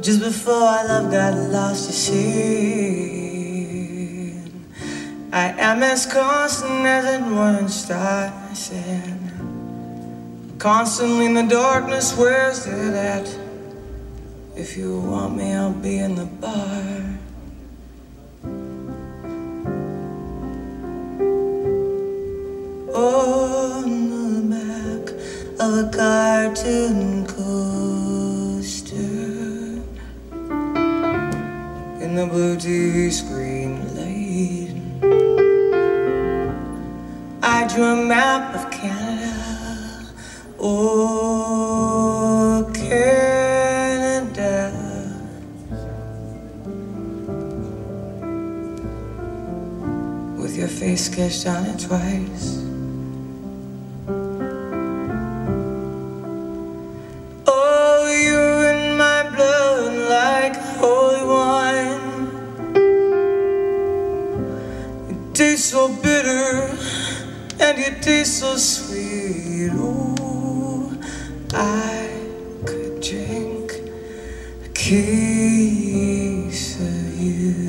Just before our love got lost, you see, I am as constant as it once started. Constantly in the darkness, where's it at? If you want me, I'll be in the bar. On the back of a cartoon coaster in the blue TV screen light. I drew a map of Canada. Oh, Canada. With your face sketched on it twice. tastes so bitter and you taste so sweet. Oh, I could drink a case of you.